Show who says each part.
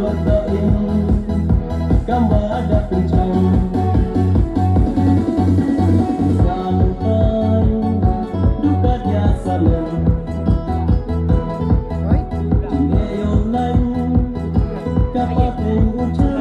Speaker 1: rasain gambar ada kencang Sampai duka dia sana Dineo lain kapal pengucap